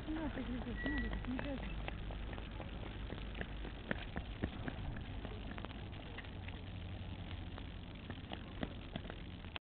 sí, sí, sí,